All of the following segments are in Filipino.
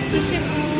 福島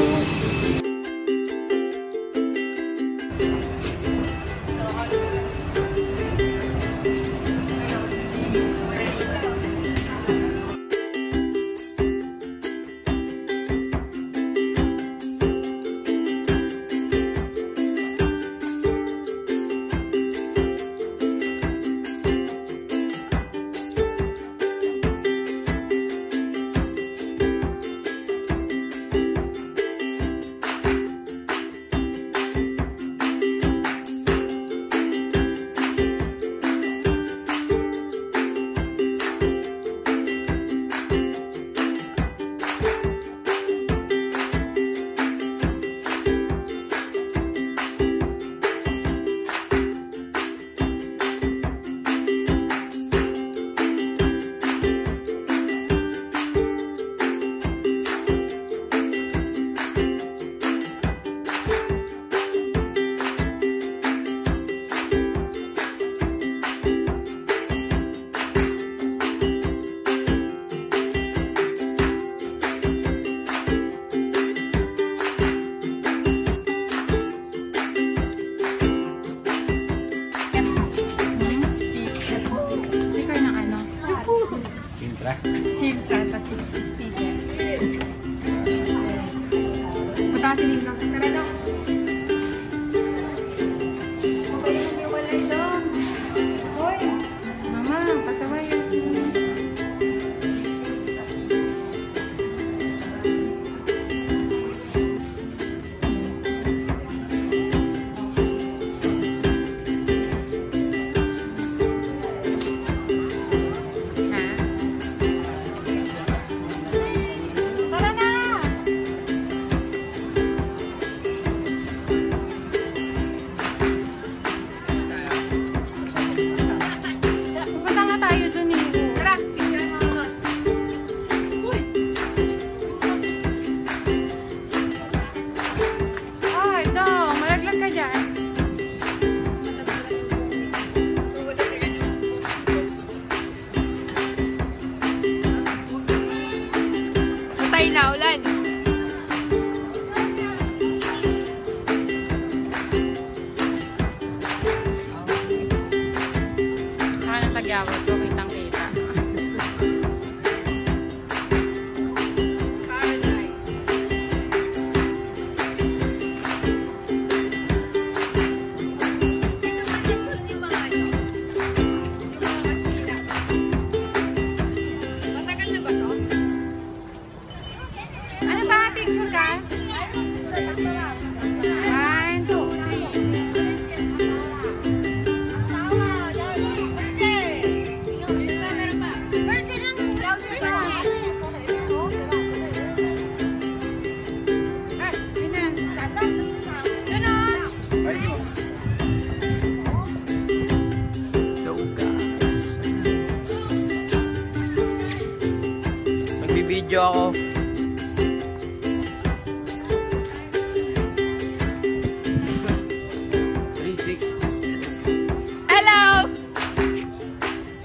マーケの宝の Patay na ulan. Saka ng tagyawat Magbibideo ako. Three six. Hello!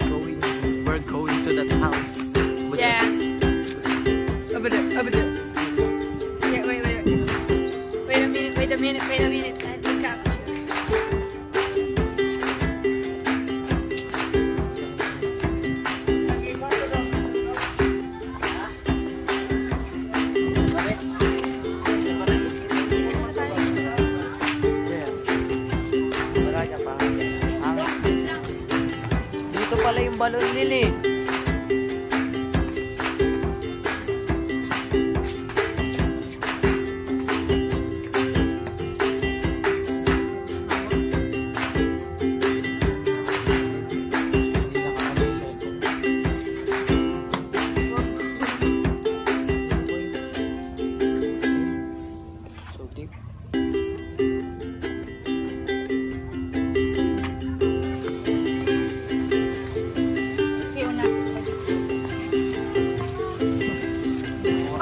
Going. We're going to that house. But Yeah. Over there, over there. Yeah, wait, wait, wait. Wait a minute, wait a minute, wait a minute. Pala yung balon nila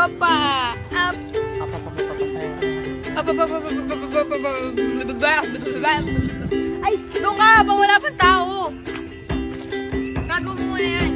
Apa? Up. Apa apa apa apa apa apa apa Ay, doon ka! Bawala pang tao! Gago mo muna yan!